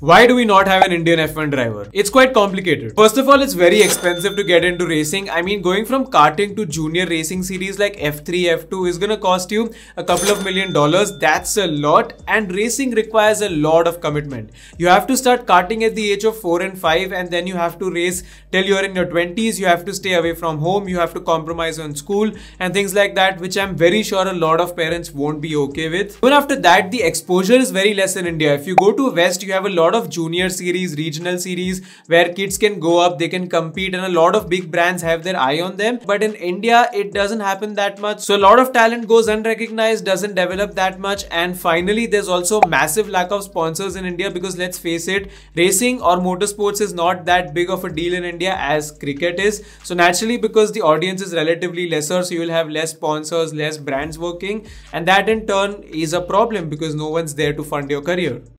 Why do we not have an Indian F1 driver? It's quite complicated. First of all, it's very expensive to get into racing. I mean, going from karting to junior racing series like F3, F2 is gonna cost you a couple of million dollars. That's a lot. And racing requires a lot of commitment. You have to start karting at the age of 4 and 5 and then you have to race till you're in your 20s. You have to stay away from home. You have to compromise on school and things like that, which I'm very sure a lot of parents won't be okay with. Even after that, the exposure is very less in India. If you go to West, you have a lot lot of junior series, regional series where kids can go up, they can compete, and a lot of big brands have their eye on them. But in India, it doesn't happen that much. So a lot of talent goes unrecognized, doesn't develop that much. And finally, there's also massive lack of sponsors in India because let's face it, racing or motorsports is not that big of a deal in India as cricket is. So naturally, because the audience is relatively lesser, so you'll have less sponsors, less brands working, and that in turn is a problem because no one's there to fund your career.